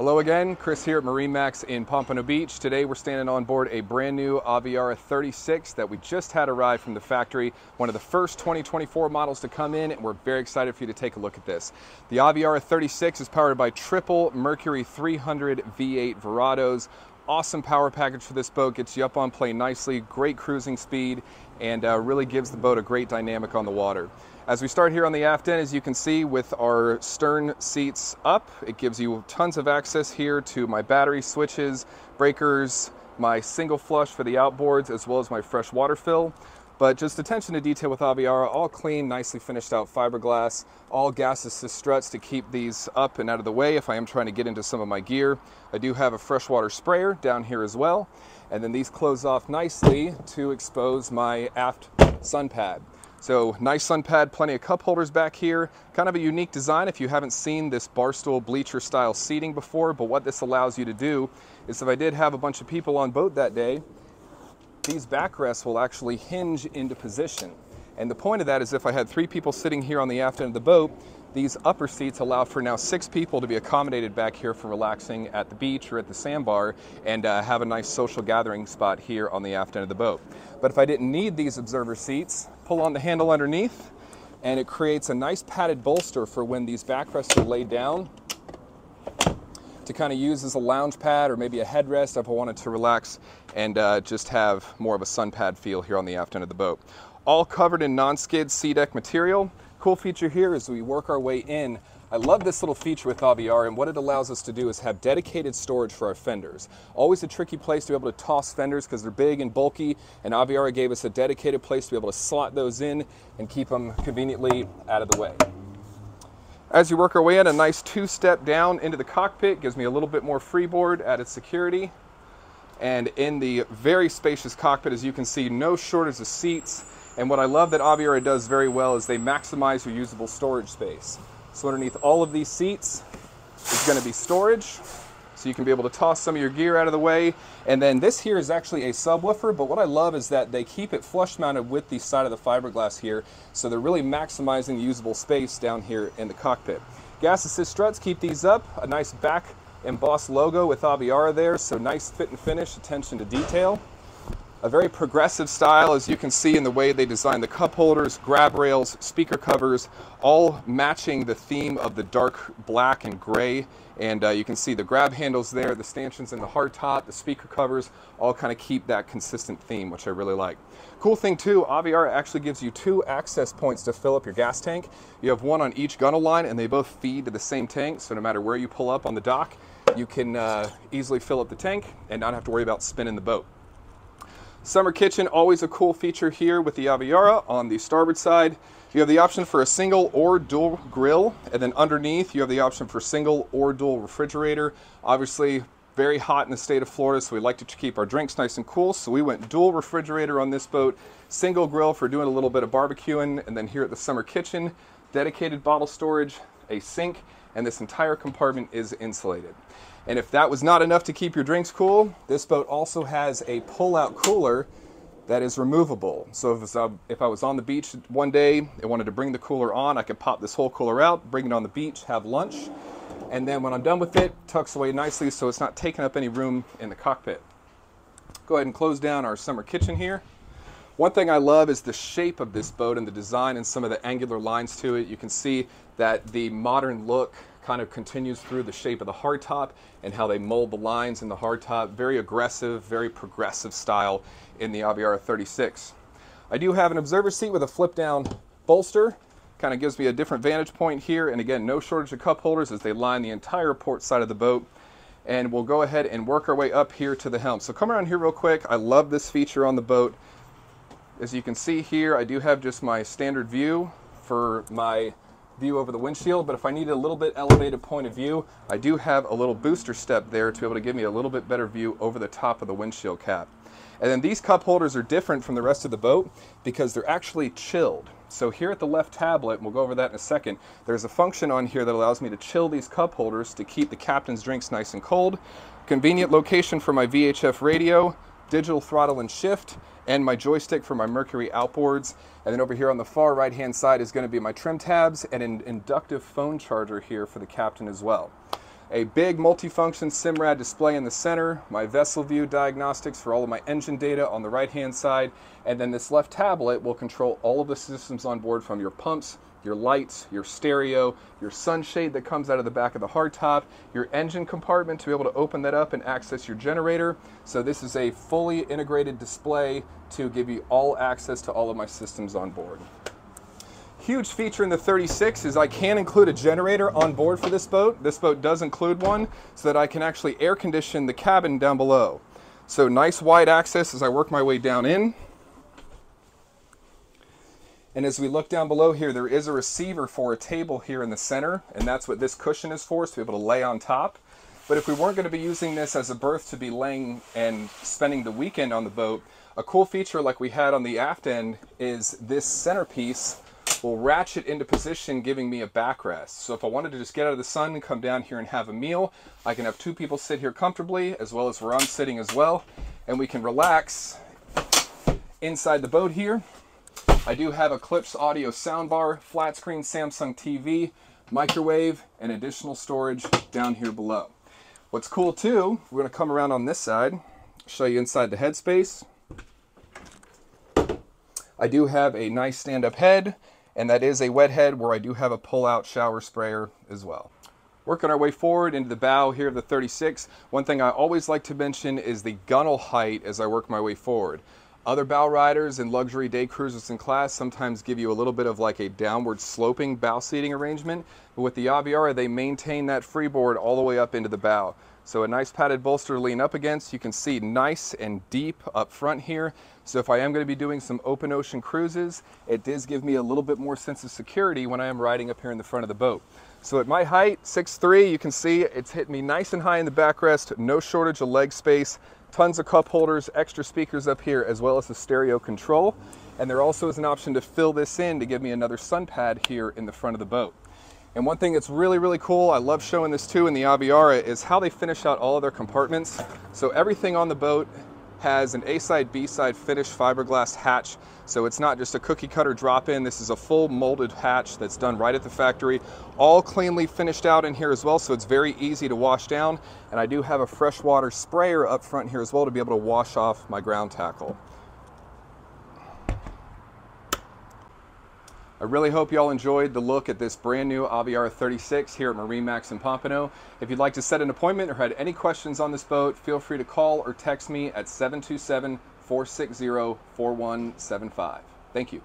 Hello again, Chris here at MarineMax in Pompano Beach. Today we're standing on board a brand new Aviara 36 that we just had arrived from the factory. One of the first 2024 models to come in and we're very excited for you to take a look at this. The Aviara 36 is powered by triple Mercury 300 V8 Verados. Awesome power package for this boat, gets you up on plane nicely, great cruising speed, and uh, really gives the boat a great dynamic on the water. As we start here on the aft end, as you can see with our stern seats up, it gives you tons of access here to my battery switches, breakers, my single flush for the outboards, as well as my fresh water fill. But just attention to detail with Aviara, all clean, nicely finished out fiberglass, all gas assist struts to keep these up and out of the way if I am trying to get into some of my gear. I do have a freshwater sprayer down here as well. And then these close off nicely to expose my aft sun pad. So nice sun pad, plenty of cup holders back here. Kind of a unique design if you haven't seen this barstool bleacher style seating before, but what this allows you to do is if I did have a bunch of people on boat that day, these backrests will actually hinge into position. And the point of that is if I had three people sitting here on the aft end of the boat, these upper seats allow for now six people to be accommodated back here for relaxing at the beach or at the sandbar and uh, have a nice social gathering spot here on the aft end of the boat. But if I didn't need these observer seats, pull on the handle underneath and it creates a nice padded bolster for when these backrests are laid down to kind of use as a lounge pad or maybe a headrest if I wanted to relax and uh, just have more of a sun pad feel here on the aft end of the boat. All covered in non-skid SeaDek material. Cool feature here is we work our way in. I love this little feature with Aviara and what it allows us to do is have dedicated storage for our fenders. Always a tricky place to be able to toss fenders because they're big and bulky and Aviara gave us a dedicated place to be able to slot those in and keep them conveniently out of the way. As you work our way in, a nice two-step down into the cockpit gives me a little bit more freeboard, added security. And in the very spacious cockpit, as you can see, no shortage of seats, and what I love that Aviara does very well is they maximize your usable storage space. So underneath all of these seats is going to be storage. So you can be able to toss some of your gear out of the way. And then this here is actually a subwoofer, but what I love is that they keep it flush mounted with the side of the fiberglass here. So they're really maximizing the usable space down here in the cockpit. Gas assist struts, keep these up. A nice back embossed logo with Aviara there. So nice fit and finish, attention to detail a very progressive style as you can see in the way they design the cup holders, grab rails, speaker covers, all matching the theme of the dark black and gray. And uh, you can see the grab handles there, the stanchions and the hardtop, the speaker covers, all kind of keep that consistent theme, which I really like. Cool thing too, Aviara actually gives you two access points to fill up your gas tank. You have one on each gunnel line and they both feed to the same tank. So no matter where you pull up on the dock, you can uh, easily fill up the tank and not have to worry about spinning the boat. Summer kitchen, always a cool feature here with the Aviara on the starboard side. You have the option for a single or dual grill, and then underneath you have the option for single or dual refrigerator. Obviously, very hot in the state of Florida, so we like to keep our drinks nice and cool. So we went dual refrigerator on this boat, single grill for doing a little bit of barbecuing, and then here at the summer kitchen, dedicated bottle storage, a sink, and this entire compartment is insulated. And if that was not enough to keep your drinks cool, this boat also has a pull-out cooler that is removable. So if, uh, if I was on the beach one day and wanted to bring the cooler on, I could pop this whole cooler out, bring it on the beach, have lunch, and then when I'm done with it, tucks away nicely so it's not taking up any room in the cockpit. Go ahead and close down our summer kitchen here. One thing I love is the shape of this boat and the design and some of the angular lines to it. You can see that the modern look kind of continues through the shape of the hardtop and how they mold the lines in the hardtop. Very aggressive, very progressive style in the Aviara 36. I do have an observer seat with a flip down bolster. Kind of gives me a different vantage point here. And again, no shortage of cup holders as they line the entire port side of the boat. And we'll go ahead and work our way up here to the helm. So come around here real quick. I love this feature on the boat. As you can see here, I do have just my standard view for my view over the windshield, but if I need a little bit elevated point of view, I do have a little booster step there to be able to give me a little bit better view over the top of the windshield cap. And then these cup holders are different from the rest of the boat because they're actually chilled. So here at the left tablet, and we'll go over that in a second, there's a function on here that allows me to chill these cup holders to keep the captain's drinks nice and cold. Convenient location for my VHF radio, digital throttle and shift, and my joystick for my Mercury outboards. And then over here on the far right hand side is going to be my trim tabs and an inductive phone charger here for the captain as well. a big multifunction Simrad display in the center, my VesselView diagnostics for all of my engine data on the right hand side, and then this left tablet will control all of the systems on board from your pumps, your lights, your stereo, your sunshade that comes out of the back of the hardtop, your engine compartment to be able to open that up and access your generator. So this is a fully integrated display to give you all access to all of my systems on board. Huge feature in the 36 is I can include a generator on board for this boat. This boat does include one so that I can actually air condition the cabin down below. So nice wide access as I work my way down in. And as we look down below here, there is a receiver for a table here in the center, and that's what this cushion is for, so to be able to lay on top. But if we weren't going to be using this as a berth to be laying and spending the weekend on the boat, a cool feature like we had on the aft end is this centerpiece will ratchet into position, giving me a backrest. So if I wanted to just get out of the sun and come down here and have a meal, I can have two people sit here comfortably, as well as where I'm sitting as well, and we can relax inside the boat here I do have a Klipsch audio soundbar, flat screen Samsung TV, microwave, and additional storage down here below. What's cool too, we're gonna come around on this side, show you inside the headspace. I do have a nice stand-up head, and that is a wet head where I do have a pull-out shower sprayer as well. Working our way forward into the bow here of the 36, one thing I always like to mention is the gunnel height as I work my way forward. Other bow riders and luxury day cruisers in class sometimes give you a little bit of like a downward sloping bow seating arrangement, but with the Aviara they maintain that freeboard all the way up into the bow. So a nice padded bolster to lean up against. You can see nice and deep up front here. So if I am going to be doing some open ocean cruises, it does give me a little bit more sense of security when I am riding up here in the front of the boat. So at my height, 6'3", you can see it's hit me nice and high in the backrest, no shortage of leg space, tons of cup holders, extra speakers up here, as well as the stereo control. And there also is an option to fill this in to give me another sun pad here in the front of the boat. And one thing that's really, really cool, I love showing this too in the Aviara, is how they finish out all of their compartments. So everything on the boat has an A-side, B-side finished fiberglass hatch. So it's not just a cookie cutter drop in. This is a full molded hatch that's done right at the factory. All cleanly finished out in here as well. So it's very easy to wash down. And I do have a freshwater sprayer up front here as well to be able to wash off my ground tackle. I really hope y'all enjoyed the look at this brand new Aviara 36 here at MarineMax in Pompano. If you'd like to set an appointment or had any questions on this boat, feel free to call or text me at 727 460 4175. Thank you.